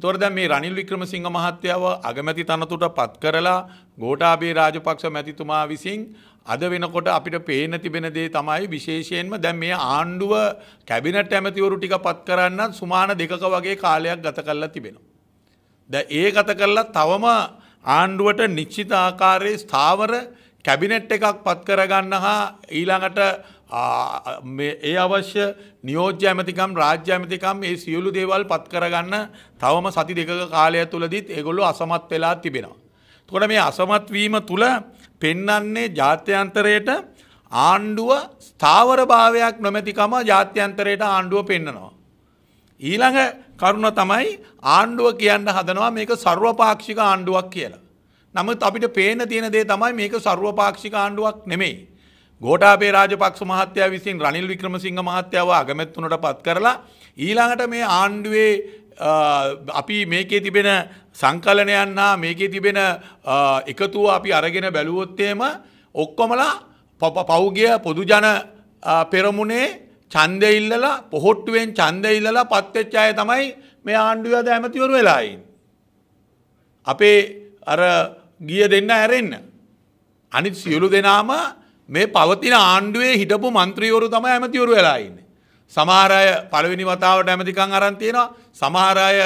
තොර දැන් මේ රනිල් වික්‍රමසිංහ මහත්තයාව අගමැති තනතුට පත් කරලා ගෝඨාභය රාජපක්ෂ මැතිතුමා විසින් අද වෙනකොට අපිට පේන තිබෙන දේ තමයි විශේෂයෙන්ම දැන් මේ ආණ්ඩුව කැබිනට් ඇමතිවරු ටික පත් කරන්න සුමාන දෙකක වගේ කාලයක් ගත කරලා තිබෙනවා. දැන් ඒ ගත කරලා තවම ආණ්ඩුවට නිශ්චිත ආකාරයේ ස්ථාවර කැබිනට් එකක් පත් කරගන්න හා ඊළඟට ඒ අවශ්‍ය නියෝජ්‍ය ඇමතිකම් රාජ්‍ය ඇමතිකම් ඒ සියලු දේවල් පත් කරගන්න තවම සති දෙක කාලය තුළදීත් ඒගොල්ලු අසමත් වෙලා තිබෙනවා. තොට මේ අසමත්වීම තුළ පෙන්නන්නේ ජාත්‍යන්තරයට ආණ්ඩුව ස්ථාවර භාවයක් නොමැතිකම ජාත්‍යන්තරයට ආණ්ඩුව පෙන්න්නනවා. ඊළඟ කරුණ තමයි ආණ්ඩුව කියන්න හදනවා මේක සර්වපාක්ෂික ආණ්ඩුවක් කියලා. නමුත් අපිට පේන තියෙන දේ තමයි මේක සර්වපාක්ෂික ආණ්ඩුවක් නෙමෙයි. ගෝටාපේ රාජපක්ෂ මහත්තයා විසින් රනිල් වික්‍රමසිංහ මහත්තයාව අගමැත්තුනට පත් කරලා ඊළඟට මේ ආණ්ඩුවේ අපි මේකේ තිබෙන සංකලනයන් හා මේකේ තිබෙන එකතුව අපි අරගෙන බැලුවොත්තේම ඔක්කොමලා පෞගිය පොදුජන පෙරමුණේ ඡන්දය ඉල්ලලා පොහොට්ටුවෙන් ඡන්දය ඉල්ලලා පත්වෙච්ච අය තමයි මේ ආණ්ඩුවද ඇමතිවරු වෙලායින්. අපේ අර ගිය දෙන්න ඇරෙන්න. අනිත් සියලු දෙනාම මේ පවතින ආණ්ඩුවේ හිටපු මන්ත්‍රීවරු තමයි ඇමතිවරු වෙලා ඉන්නේ. සමහර අය පළවෙනි වතාවට ඇමතිකම් අරන් තියෙනවා. සමහර අය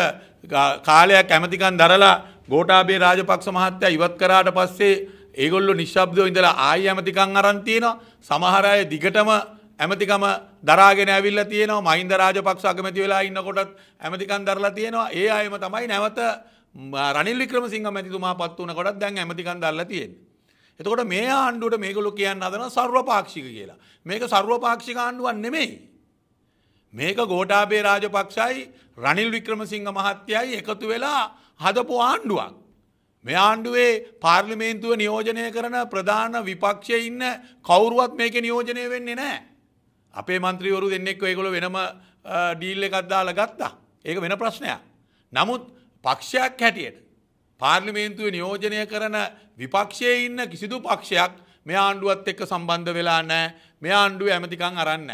කාලයක් ඇමතිකම් දරලා ගෝඨාභය රාජපක්ෂ මහත්තයා ඉවත් කරාට පස්සේ ඒගොල්ලෝ නිශ්ශබ්දව ඉඳලා ආයි ඇමතිකම් අරන් තියෙනවා. සමහර අය දිගටම ඇමතිකම දරාගෙන ඇවිල්ලා තියෙනවා. මහින්ද රාජපක්ෂ අගමැති වෙලා ඉන්නකොටත් ඇමතිකම් දරලා තියෙනවා. ඒ අයම තමයි නැවත රනිල් වික්‍රමසිංහ මැතිතුමා පත් වුණ කොටත් දැන් ඇමතිකම් දරලා තියෙන්නේ. එතකොට මේ ආණ්ඩුවට මේගොල්ලෝ කියන්න හදනවා සර්වපාක්ෂික කියලා. මේක සර්වපාක්ෂික ආණ්ඩුවක් නෙමෙයි. මේක ගෝඨාභය රාජපක්ෂයි රනිල් වික්‍රමසිංහ මහත්තයයි එකතු වෙලා හදපු ආණ්ඩුවක්. මේ ආණ්ඩුවේ පාර්ලිමේන්තුව නියෝජනය කරන ප්‍රධාන විපක්ෂයේ ඉන්න කවුරුවත් මේක නියෝජනය වෙන්නේ නැහැ. අපේ මන්ත්‍රීවරු දෙන්නෙක් ඒගොල්ලෝ වෙනම ඩීල් එකක් දාලා ගත්තා. ඒක වෙන ප්‍රශ්නයක්. නමුත් පක්ෂයක් හැටියට පාර්ලිමේන්තුව නියෝජනය කරන විපක්ෂයේ ඉන්න කිසිදු පක්ෂයක් මේ ආණ්ඩුවත් එක්ක සම්බන්ධ වෙලා නෑ මේ ආණ්ඩුව ඇමතිකං අරන්න.